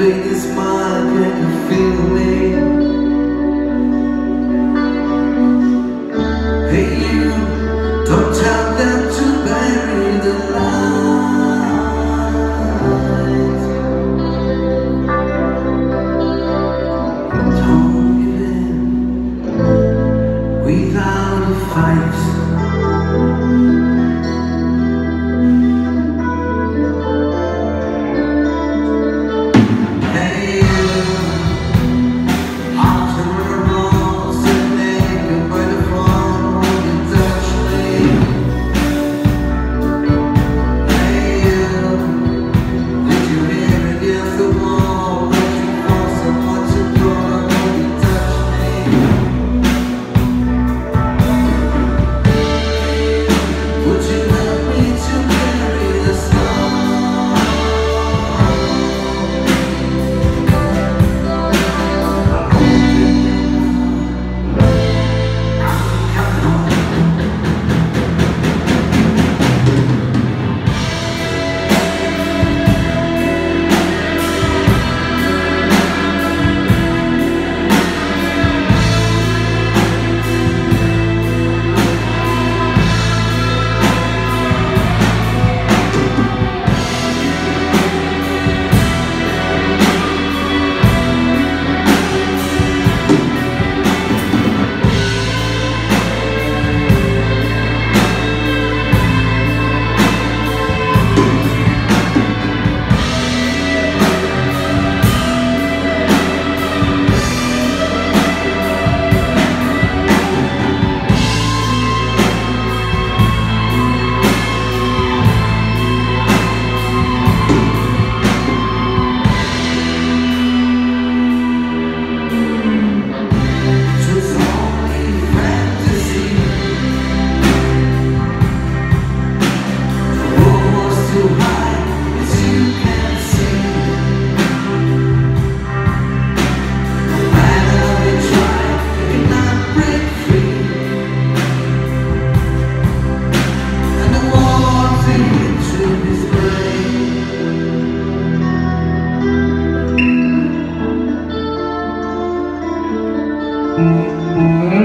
faith is mine, can you feel me? Música